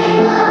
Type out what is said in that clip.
Oh.